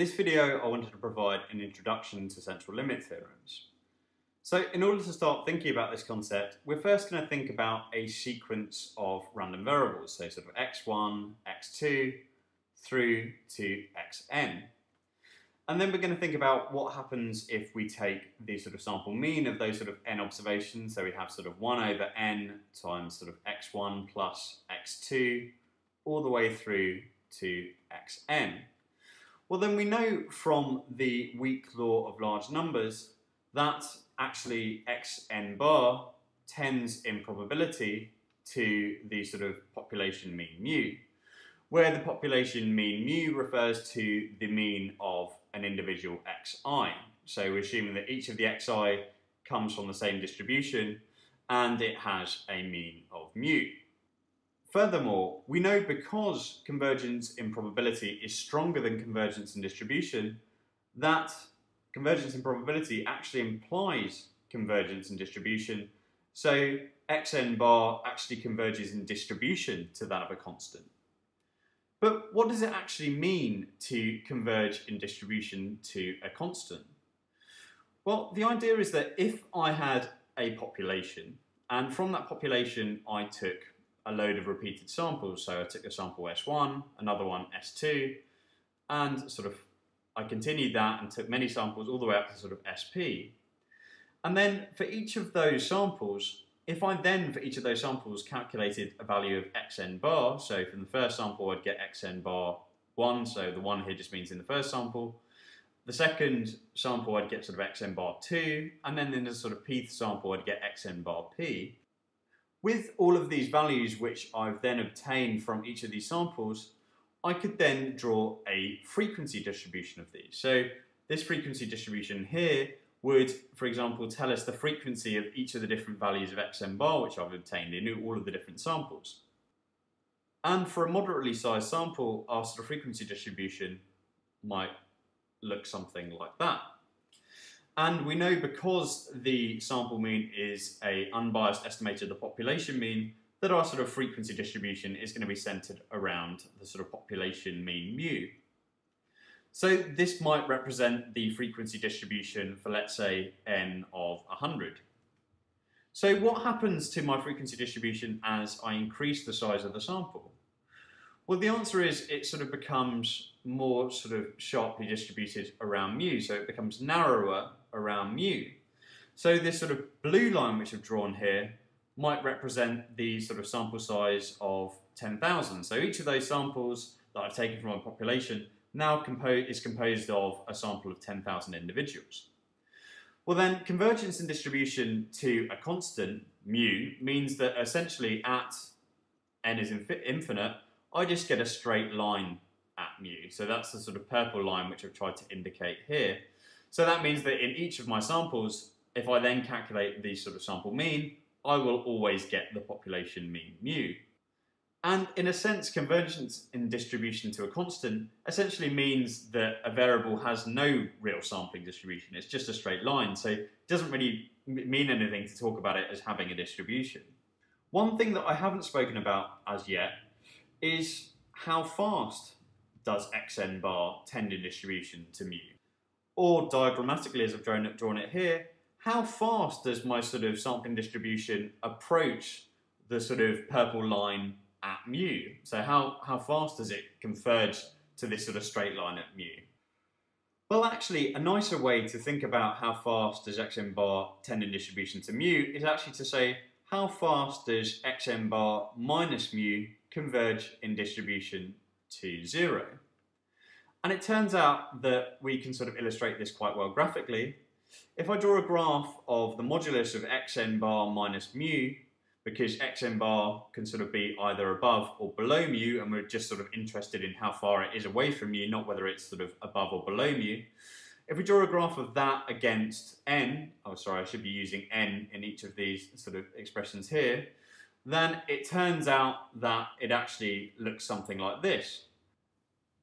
this video I wanted to provide an introduction to central limit theorems. So in order to start thinking about this concept, we're first going to think about a sequence of random variables, so sort of x1, x2, through to xn. And then we're going to think about what happens if we take the sort of sample mean of those sort of n observations. So we have sort of 1 over n times sort of x1 plus x2 all the way through to xn. Well then we know from the weak law of large numbers that actually xn bar tends in probability to the sort of population mean mu, where the population mean mu refers to the mean of an individual xi. So we're assuming that each of the xi comes from the same distribution and it has a mean of mu. Furthermore, we know because convergence in probability is stronger than convergence in distribution, that convergence in probability actually implies convergence in distribution. So xn bar actually converges in distribution to that of a constant. But what does it actually mean to converge in distribution to a constant? Well, the idea is that if I had a population, and from that population I took a load of repeated samples, so I took a sample S1, another one S2, and sort of I continued that and took many samples all the way up to sort of SP. And then for each of those samples, if I then, for each of those samples, calculated a value of xn bar, so from the first sample I'd get xn bar 1, so the 1 here just means in the first sample. The second sample I'd get sort of xn bar 2, and then in the sort of pth sample I'd get xn bar p. With all of these values which I've then obtained from each of these samples, I could then draw a frequency distribution of these. So this frequency distribution here would, for example, tell us the frequency of each of the different values of xn bar which I've obtained in all of the different samples. And for a moderately sized sample, our sort of frequency distribution might look something like that. And we know because the sample mean is a unbiased estimate of the population mean, that our sort of frequency distribution is going to be centered around the sort of population mean mu. So this might represent the frequency distribution for let's say n of 100. So what happens to my frequency distribution as I increase the size of the sample? Well the answer is it sort of becomes more sort of sharply distributed around mu, so it becomes narrower around mu. So this sort of blue line which I've drawn here might represent the sort of sample size of 10,000. So each of those samples that I've taken from my population now compo is composed of a sample of 10,000 individuals. Well then, convergence in distribution to a constant, mu, means that essentially at n is infinite, I just get a straight line at mu. So that's the sort of purple line which I've tried to indicate here. So that means that in each of my samples, if I then calculate the sort of sample mean, I will always get the population mean mu. And in a sense, convergence in distribution to a constant essentially means that a variable has no real sampling distribution. It's just a straight line, so it doesn't really mean anything to talk about it as having a distribution. One thing that I haven't spoken about as yet is how fast does xn bar tend in distribution to mu? Or diagrammatically, as I've drawn it, drawn it here, how fast does my sort of sampling distribution approach the sort of purple line at mu. So how, how fast does it converge to this sort of straight line at mu? Well, actually, a nicer way to think about how fast does xn bar tend in distribution to mu is actually to say how fast does xn bar minus mu converge in distribution to zero. And it turns out that we can sort of illustrate this quite well graphically. If I draw a graph of the modulus of xn bar minus mu because xn bar can sort of be either above or below mu, and we're just sort of interested in how far it is away from mu, not whether it's sort of above or below mu. If we draw a graph of that against n, oh sorry, I should be using n in each of these sort of expressions here, then it turns out that it actually looks something like this,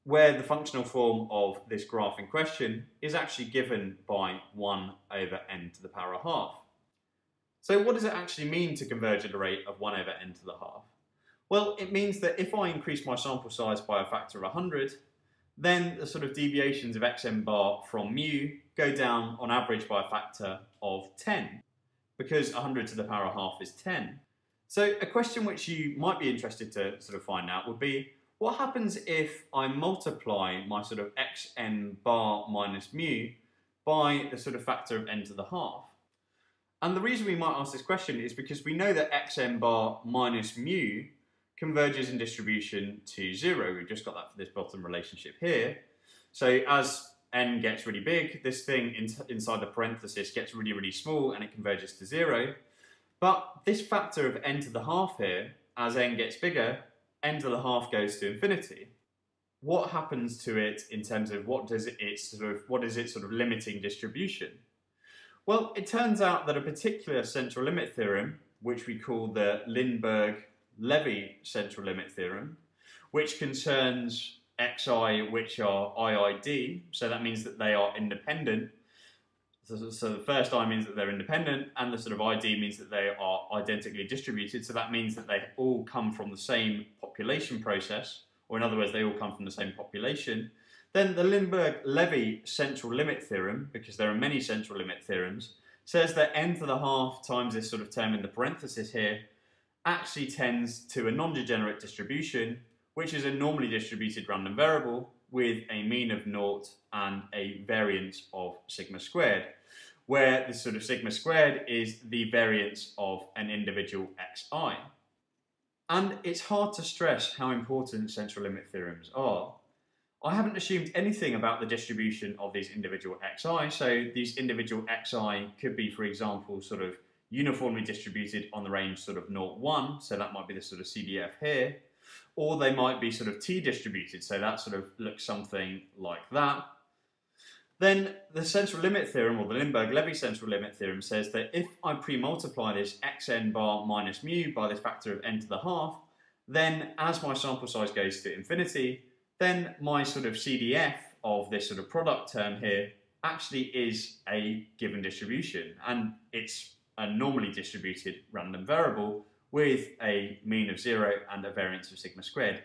where the functional form of this graph in question is actually given by 1 over n to the power of half. So what does it actually mean to converge at a rate of 1 over n to the half? Well, it means that if I increase my sample size by a factor of 100, then the sort of deviations of xn bar from mu go down on average by a factor of 10, because 100 to the power of half is 10. So a question which you might be interested to sort of find out would be, what happens if I multiply my sort of xn bar minus mu by the sort of factor of n to the half? And the reason we might ask this question is because we know that xn bar minus mu converges in distribution to zero. We've just got that for this bottom relationship here. So as n gets really big, this thing in inside the parenthesis gets really, really small and it converges to zero. But this factor of n to the half here, as n gets bigger, n to the half goes to infinity. What happens to it in terms of what does it sort of what is its sort of limiting distribution? Well, it turns out that a particular central limit theorem, which we call the Lindeberg-Levy central limit theorem, which concerns xi which are IID, so that means that they are independent. So, so, the first I means that they're independent, and the sort of ID means that they are identically distributed. So that means that they all come from the same population process, or in other words, they all come from the same population. Then the Lindeberg-Levy central limit theorem, because there are many central limit theorems, says that n to the half times this sort of term in the parenthesis here actually tends to a non-degenerate distribution, which is a normally distributed random variable with a mean of naught and a variance of sigma squared, where the sort of sigma squared is the variance of an individual xi. And it's hard to stress how important central limit theorems are I haven't assumed anything about the distribution of these individual xi. So these individual xi could be, for example, sort of uniformly distributed on the range sort of 0, 1. So that might be the sort of CDF here. Or they might be sort of t-distributed. So that sort of looks something like that. Then the central limit theorem, or the Lindeberg-Levy central limit theorem, says that if I pre-multiply this xn bar minus mu by this factor of n to the half, then as my sample size goes to infinity, then my sort of CDF of this sort of product term here actually is a given distribution and it's a normally distributed random variable with a mean of zero and a variance of sigma squared.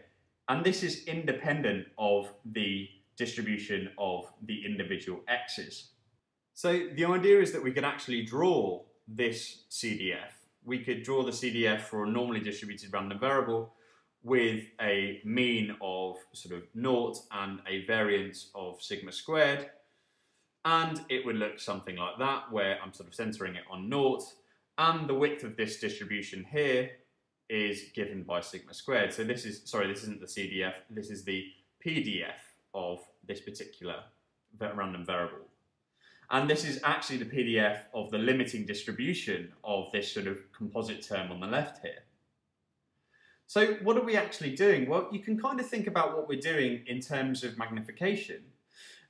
And this is independent of the distribution of the individual x's. So the idea is that we could actually draw this CDF. We could draw the CDF for a normally distributed random variable with a mean of sort of naught and a variance of sigma squared. And it would look something like that, where I'm sort of centering it on naught. And the width of this distribution here is given by sigma squared. So this is, sorry, this isn't the CDF, this is the PDF of this particular random variable. And this is actually the PDF of the limiting distribution of this sort of composite term on the left here. So what are we actually doing? Well, you can kind of think about what we're doing in terms of magnification.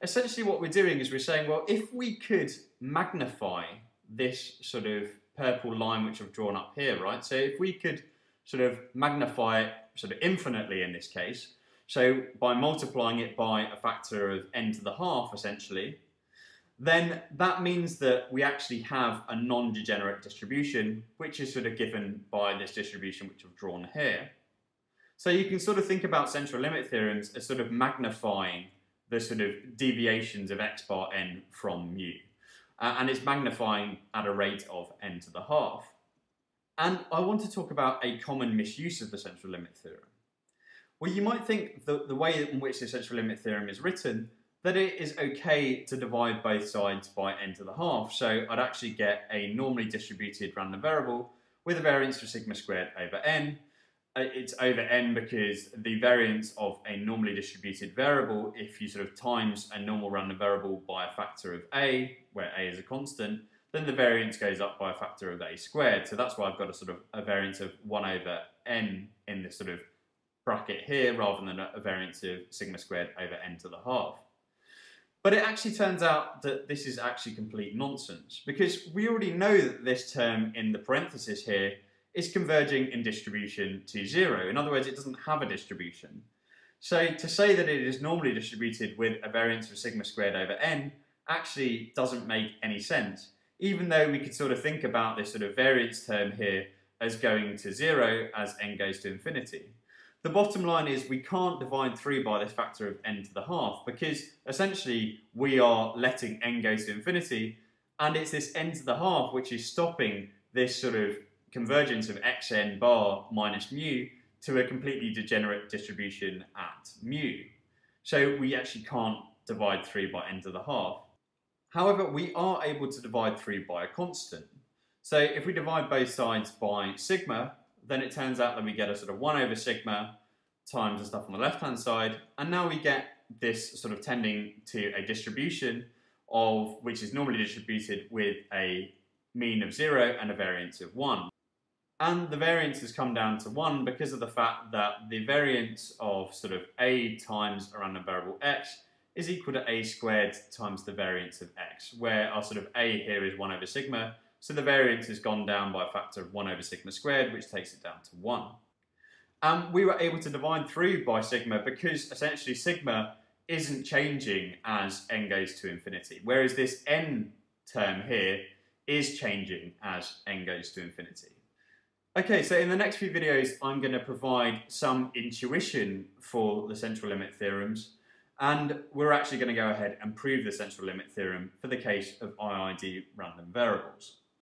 Essentially what we're doing is we're saying, well, if we could magnify this sort of purple line which I've drawn up here, right? So if we could sort of magnify it sort of infinitely in this case, so by multiplying it by a factor of n to the half, essentially, then that means that we actually have a non-degenerate distribution, which is sort of given by this distribution which I've drawn here. So you can sort of think about central limit theorems as sort of magnifying the sort of deviations of x bar n from mu. Uh, and it's magnifying at a rate of n to the half. And I want to talk about a common misuse of the central limit theorem. Well, you might think the, the way in which the central limit theorem is written that it is okay to divide both sides by n to the half. So I'd actually get a normally distributed random variable with a variance of sigma squared over n. Uh, it's over n because the variance of a normally distributed variable, if you sort of times a normal random variable by a factor of a, where a is a constant, then the variance goes up by a factor of a squared. So that's why I've got a sort of a variance of 1 over n in this sort of bracket here, rather than a variance of sigma squared over n to the half. But it actually turns out that this is actually complete nonsense because we already know that this term in the parenthesis here is converging in distribution to zero. In other words, it doesn't have a distribution. So to say that it is normally distributed with a variance of sigma squared over n actually doesn't make any sense, even though we could sort of think about this sort of variance term here as going to zero as n goes to infinity. the bottom line is we can't divide through by this factor of n to the half because essentially we are letting n go to infinity and it's this n to the half which is stopping this sort of convergence of xn bar minus mu to a completely degenerate distribution at mu. So we actually can't divide 3 by n to the half. However, we are able to divide 3 by a constant. So if we divide both sides by sigma, then it turns out that we get a sort of 1 over sigma times the stuff on the left-hand side, and now we get this sort of tending to a distribution of which is normally distributed with a mean of 0 and a variance of 1. And the variance has come down to 1 because of the fact that the variance of sort of a times a random variable x is equal to a squared times the variance of x, where our sort of a here is 1 over sigma, so the variance has gone down by a factor of 1 over sigma squared, which takes it down to 1. And we were able to divide through by sigma because essentially sigma isn't changing as n goes to infinity, whereas this n term here is changing as n goes to infinity. Okay, so in the next few videos, I'm going to provide some intuition for the central limit theorems, and we're actually going to go ahead and prove the central limit theorem for the case of IID random variables.